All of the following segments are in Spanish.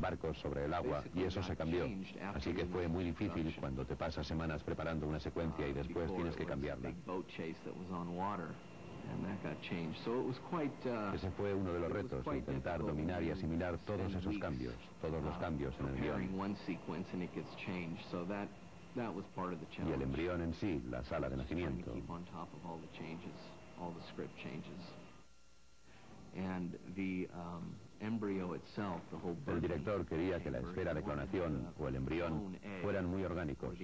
barcos sobre el agua y eso se cambió. Así que fue muy difícil cuando te pasas semanas preparando una secuencia y después tienes que cambiarla. Ese fue uno de los retos, intentar dominar y asimilar todos esos cambios, todos los cambios en el guion. Y el embrión en sí, la sala de nacimiento. El director quería que la esfera de clonación o el embrión fueran muy orgánicos.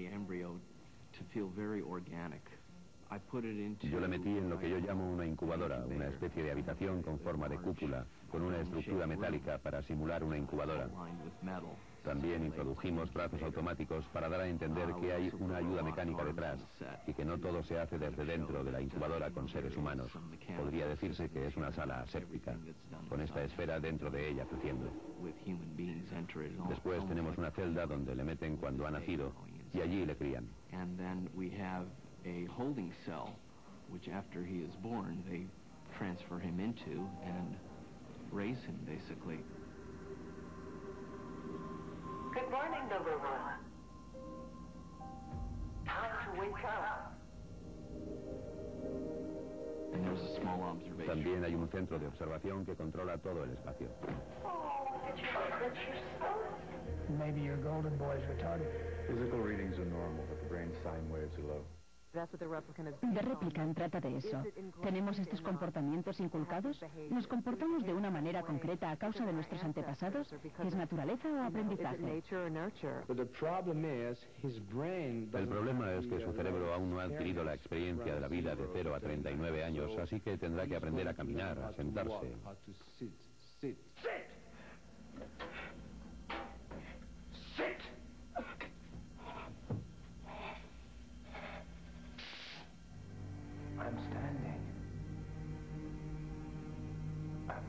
Yo le metí en lo que yo llamo una incubadora, una especie de habitación con forma de cúpula, con una estructura metálica para simular una incubadora. También introdujimos brazos automáticos para dar a entender que hay una ayuda mecánica detrás y que no todo se hace desde dentro de la incubadora con seres humanos. Podría decirse que es una sala aséptica, con esta esfera dentro de ella creciendo. Después tenemos una celda donde le meten cuando ha nacido y allí le crían. transfer him into and raise him, basically. There's a small observation. También hay un centro de observación que controla todo el espacio. Oh, did you forget yourself? Maybe your golden boy is retarded. Physical readings are normal, but the brain sine waves are low. De Replicant trata de eso. ¿Tenemos estos comportamientos inculcados? ¿Nos comportamos de una manera concreta a causa de nuestros antepasados? ¿Es naturaleza o aprendizaje? El problema es que su cerebro aún no ha adquirido la experiencia de la vida de 0 a 39 años, así que tendrá que aprender a caminar, a sentarse.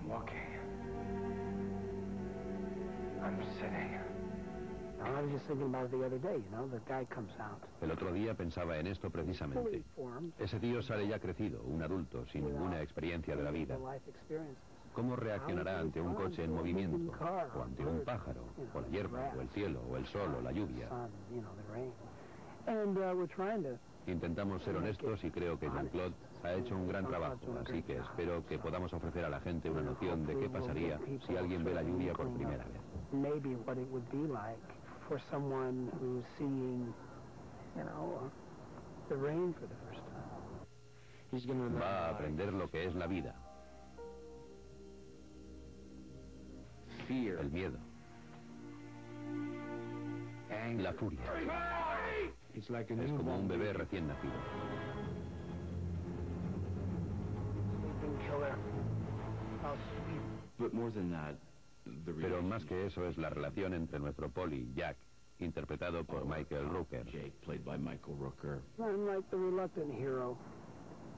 I'm walking. I'm sitting. I was just thinking about it the other day, you know, the guy comes out. El otro día pensaba en esto precisamente. Ese tío sale ya crecido, un adulto, sin ninguna experiencia de la vida. ¿Cómo reaccionará ante un coche en movimiento? O ante un pájaro, o la hierba, o el cielo, o el sol, o la lluvia. Intentamos ser honestos y creo que Jean-Claude ha hecho un gran trabajo, así que espero que podamos ofrecer a la gente una noción de qué pasaría si alguien ve la lluvia por primera vez. Va a aprender lo que es la vida. El miedo. La furia. Es como un bebé recién nacido. Pero más que eso es la relación entre nuestro poli, Jack, interpretado por Michael Rooker.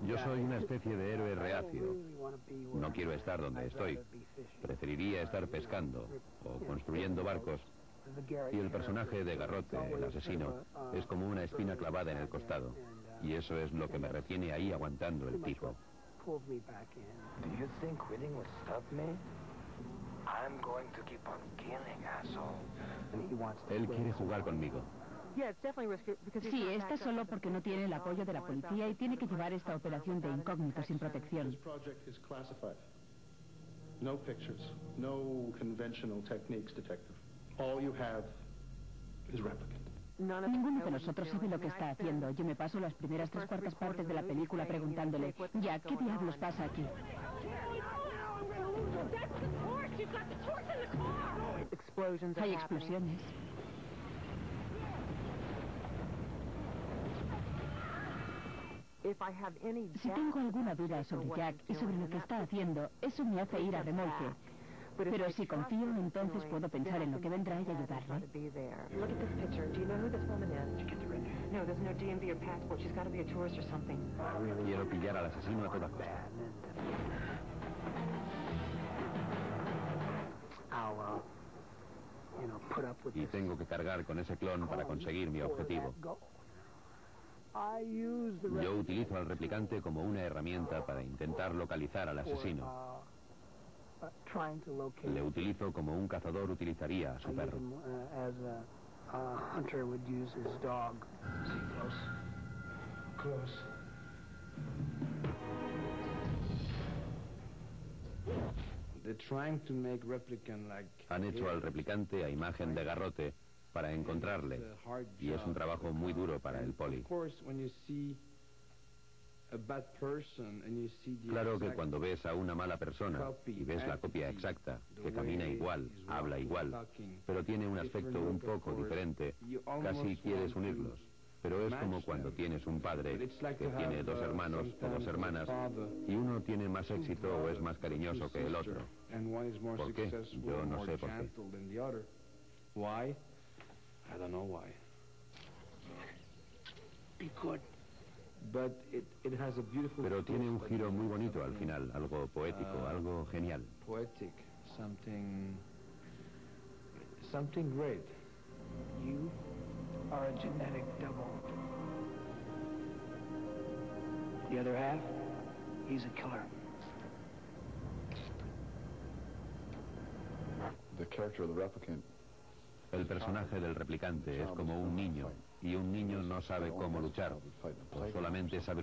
Yo soy una especie de héroe reacio. No quiero estar donde estoy. Preferiría estar pescando o construyendo barcos y el personaje de Garrote, el asesino, es como una espina clavada en el costado. Y eso es lo que me retiene ahí aguantando el tipo. Él quiere jugar conmigo. Sí, está solo porque no tiene el apoyo de la policía y tiene que llevar esta operación de incógnito sin protección. No pictures, no conventional techniques, detective. Ninguno de nosotros sabe lo que está haciendo. Yo me paso las primeras tres cuartas partes de la película preguntándole, ya, ¿qué diablos pasa aquí? Hay explosiones. Si tengo alguna duda sobre Jack y sobre lo que está haciendo, eso me hace ir a remolque. Pero si confío, entonces puedo pensar en lo que vendrá y ayudarle. Quiero pillar al asesino a toda costa. Y tengo que cargar con ese clon para conseguir mi objetivo. Yo utilizo al replicante como una herramienta para intentar localizar al asesino. Le utilizo como un cazador utilizaría a su perro. Han hecho al replicante a imagen de garrote para encontrarle. Y es un trabajo muy duro para el poli. Claro que cuando ves a una mala persona y ves la copia exacta, que camina igual, habla igual, pero tiene un aspecto un poco diferente, casi quieres unirlos. Pero es como cuando tienes un padre que tiene dos hermanos o dos hermanas y uno tiene más éxito o es más cariñoso que el otro. ¿Por qué? Yo no sé por qué. Pero tiene un giro muy bonito al final, algo poético, algo genial. Poetic, something, something great. You are a genetic double. The other half, he's a killer. The character of the replicant el personaje del replicante es como un niño, y un niño no sabe cómo luchar, solamente sabe